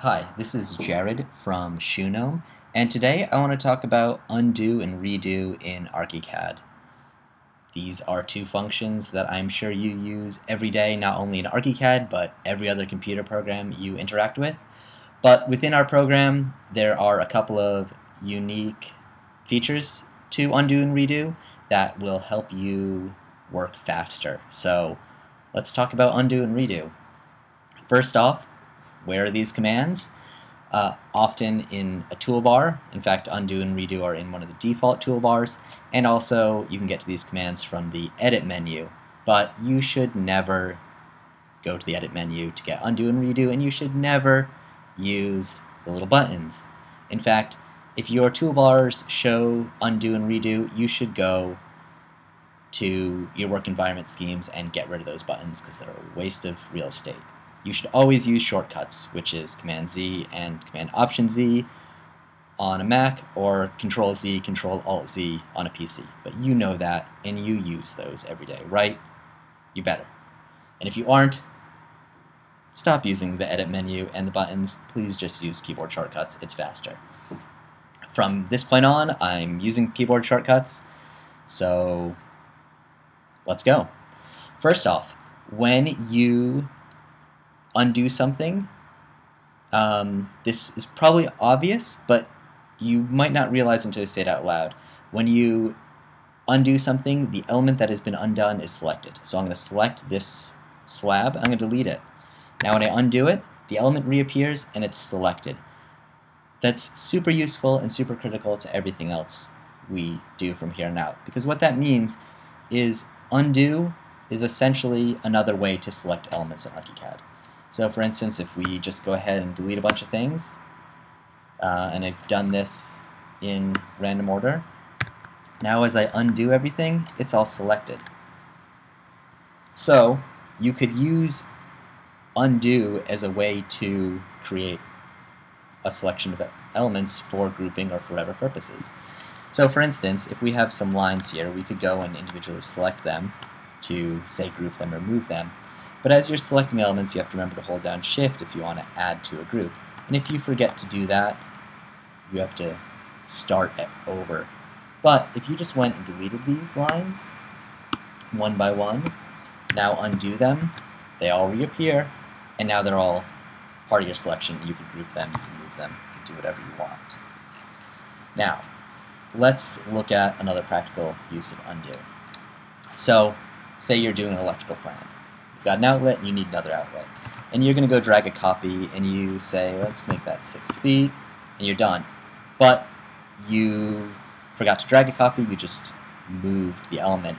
Hi, this is Jared from ShoeGnome, and today I want to talk about undo and redo in ArchiCAD. These are two functions that I'm sure you use every day, not only in ArchiCAD, but every other computer program you interact with. But within our program, there are a couple of unique features to undo and redo that will help you work faster. So let's talk about undo and redo. First off, where are these commands? Uh, often in a toolbar. In fact, undo and redo are in one of the default toolbars. And also, you can get to these commands from the edit menu. But you should never go to the edit menu to get undo and redo, and you should never use the little buttons. In fact, if your toolbars show undo and redo, you should go to your work environment schemes and get rid of those buttons because they're a waste of real estate you should always use shortcuts, which is Command Z and Command Option Z on a Mac or Control Z, Control Alt Z on a PC. But you know that and you use those every day, right? You better. And if you aren't, stop using the edit menu and the buttons. Please just use keyboard shortcuts. It's faster. From this point on, I'm using keyboard shortcuts. So let's go. First off, when you undo something, um, this is probably obvious, but you might not realize until you say it out loud. When you undo something, the element that has been undone is selected. So I'm going to select this slab, I'm going to delete it. Now when I undo it, the element reappears and it's selected. That's super useful and super critical to everything else we do from here on out. Because what that means is undo is essentially another way to select elements in ArchiCAD. So for instance, if we just go ahead and delete a bunch of things, uh, and I've done this in random order, now as I undo everything, it's all selected. So you could use undo as a way to create a selection of elements for grouping or for whatever purposes. So for instance, if we have some lines here, we could go and individually select them to, say, group them or move them. But as you're selecting elements, you have to remember to hold down Shift if you want to add to a group. And if you forget to do that, you have to start it over. But if you just went and deleted these lines one by one, now undo them, they all reappear, and now they're all part of your selection. You can group them, you can move them, you can do whatever you want. Now, let's look at another practical use of undo. So, say you're doing an electrical plan got an outlet you need another outlet. And you're going to go drag a copy and you say, let's make that 6 feet, and you're done. But you forgot to drag a copy, you just moved the element.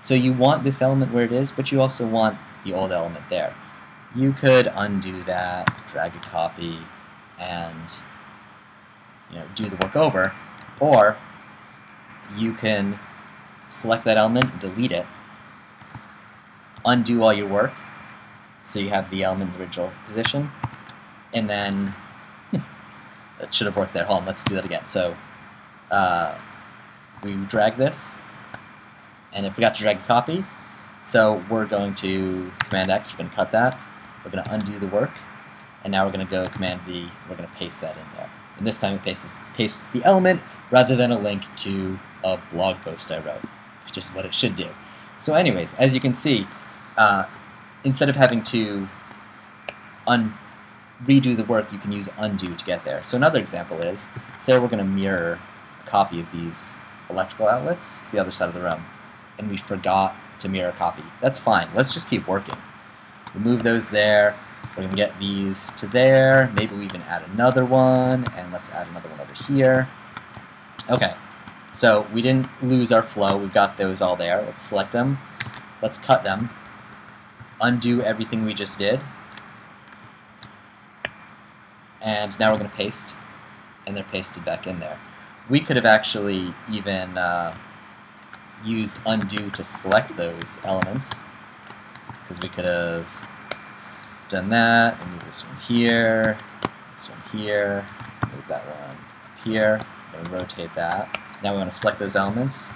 So you want this element where it is, but you also want the old element there. You could undo that, drag a copy, and you know, do the work over, or you can select that element, delete it, undo all your work so you have the element in the original position and then that should have worked there. Hold on, let's do that again. So uh, we drag this and if forgot to drag a copy so we're going to Command X, we're going to cut that, we're going to undo the work and now we're going to go Command V, we're going to paste that in there. And this time it pastes, pastes the element rather than a link to a blog post I wrote, which is what it should do. So anyways, as you can see, uh, instead of having to redo the work, you can use undo to get there. So another example is, say we're going to mirror a copy of these electrical outlets the other side of the room, and we forgot to mirror a copy. That's fine. Let's just keep working. We move those there. We're going to get these to there. Maybe we even add another one, and let's add another one over here. Okay, so we didn't lose our flow. We've got those all there. Let's select them. Let's cut them undo everything we just did. And now we're going to paste, and they're pasted back in there. We could have actually even uh, used undo to select those elements, because we could have done that, and move this one here, this one here, move that one up here, and rotate that. Now we want to select those elements,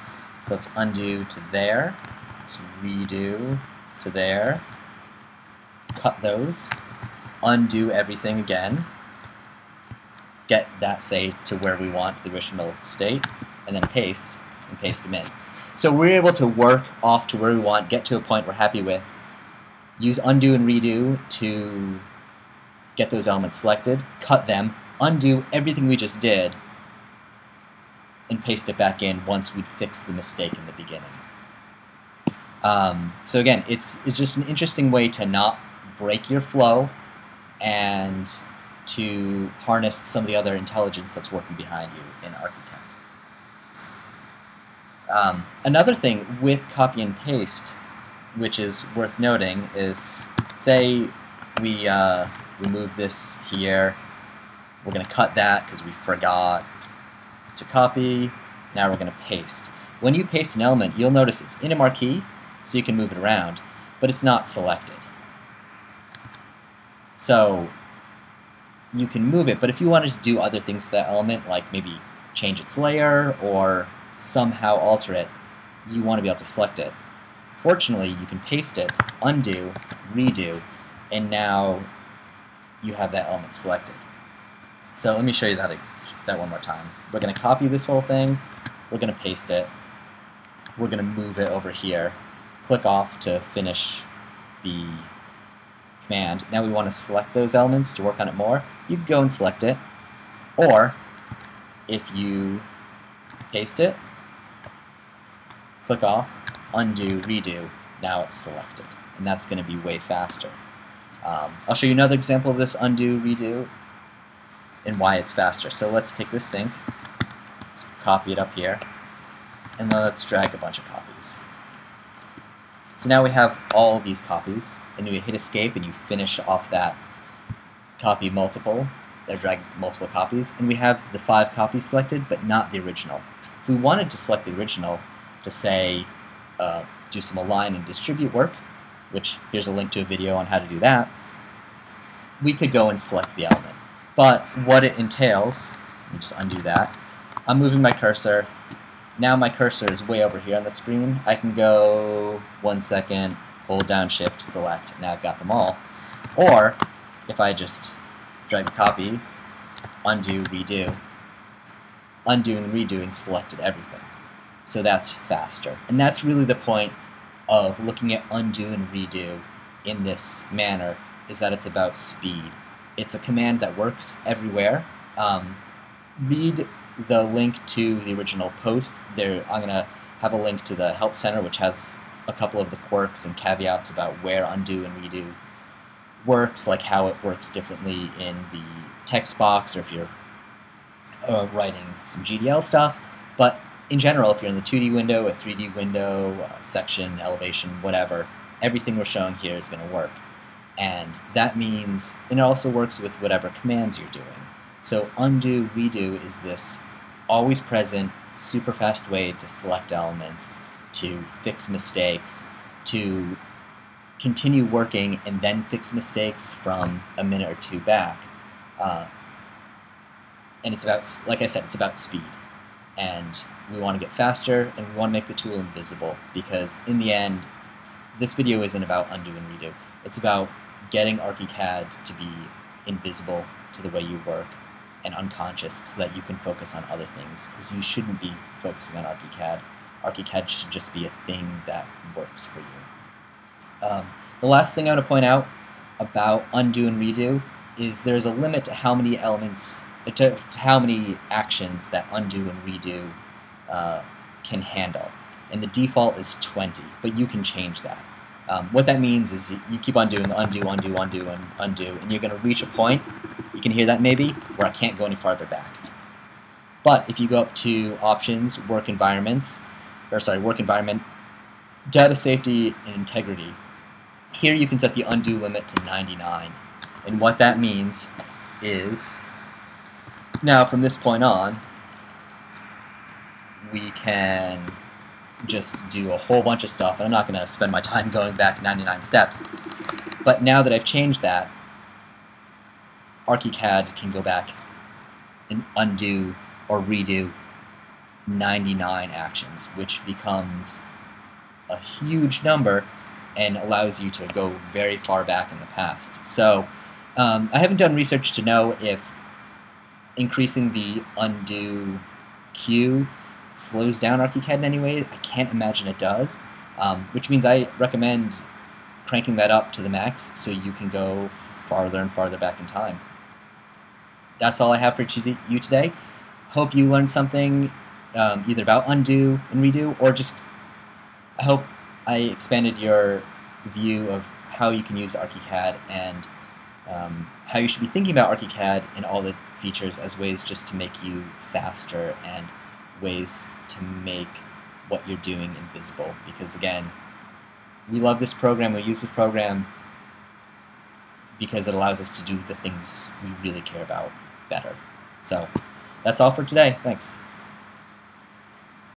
so let's undo to there, let's redo to there, cut those, undo everything again, get that, say, to where we want, the original state, and then paste, and paste them in. So we're able to work off to where we want, get to a point we're happy with, use undo and redo to get those elements selected, cut them, undo everything we just did, and paste it back in once we'd fixed the mistake in the beginning. Um, so again, it's, it's just an interesting way to not break your flow and to harness some of the other intelligence that's working behind you in ArchiCAD. Um, another thing with copy and paste, which is worth noting, is say we, uh, we move this here, we're going to cut that because we forgot to copy, now we're going to paste. When you paste an element, you'll notice it's in a marquee, so you can move it around, but it's not selected. So you can move it, but if you wanted to do other things to that element, like maybe change its layer or somehow alter it, you want to be able to select it. Fortunately, you can paste it, undo, redo, and now you have that element selected. So let me show you that, that one more time. We're going to copy this whole thing, we're going to paste it, we're going to move it over here, click off to finish the command. Now we want to select those elements to work on it more. You can go and select it, or if you paste it, click off, undo, redo, now it's selected. And that's going to be way faster. Um, I'll show you another example of this undo, redo, and why it's faster. So let's take this sink, let's copy it up here, and then let's drag a bunch of copies. So now we have all these copies, and you hit escape and you finish off that copy multiple, or drag multiple copies, and we have the five copies selected, but not the original. If we wanted to select the original to say, uh, do some align and distribute work, which here's a link to a video on how to do that, we could go and select the element. But what it entails, let me just undo that, I'm moving my cursor, now my cursor is way over here on the screen. I can go one second, hold down shift, select. Now I've got them all. Or if I just drag the copies, undo, redo, undoing, and redoing selected everything. So that's faster. And that's really the point of looking at undo and redo in this manner is that it's about speed. It's a command that works everywhere. Um, read the link to the original post. There, I'm going to have a link to the Help Center, which has a couple of the quirks and caveats about where undo and redo works, like how it works differently in the text box or if you're uh, writing some GDL stuff. But in general, if you're in the 2D window, a 3D window, a section, elevation, whatever, everything we're showing here is going to work. And that means, and it also works with whatever commands you're doing. So undo, redo is this always present, super fast way to select elements, to fix mistakes, to continue working and then fix mistakes from a minute or two back. Uh, and it's about, like I said, it's about speed. And we want to get faster and we want to make the tool invisible because in the end, this video isn't about undo and redo. It's about getting ArchiCAD to be invisible to the way you work and unconscious so that you can focus on other things because you shouldn't be focusing on ArchiCAD. ArchiCAD should just be a thing that works for you. Um, the last thing I want to point out about undo and redo is there's a limit to how many elements, to, to how many actions that undo and redo uh, can handle. And the default is 20, but you can change that. Um, what that means is you keep on doing undo, undo, undo, and undo, and you're going to reach a point, you can hear that maybe, where I can't go any farther back. But if you go up to options, work environments, or sorry, work environment, data safety and integrity, here you can set the undo limit to 99. And what that means is, now from this point on, we can just do a whole bunch of stuff, and I'm not going to spend my time going back 99 steps. But now that I've changed that, ArchiCAD can go back and undo or redo 99 actions, which becomes a huge number and allows you to go very far back in the past. So um, I haven't done research to know if increasing the undo queue slows down ArchiCAD in any way. I can't imagine it does, um, which means I recommend cranking that up to the max so you can go farther and farther back in time. That's all I have for you today. Hope you learned something um, either about undo and redo or just I hope I expanded your view of how you can use ArchiCAD and um, how you should be thinking about ArchiCAD and all the features as ways just to make you faster and ways to make what you're doing invisible. Because again, we love this program, we use this program because it allows us to do the things we really care about better. So that's all for today. Thanks.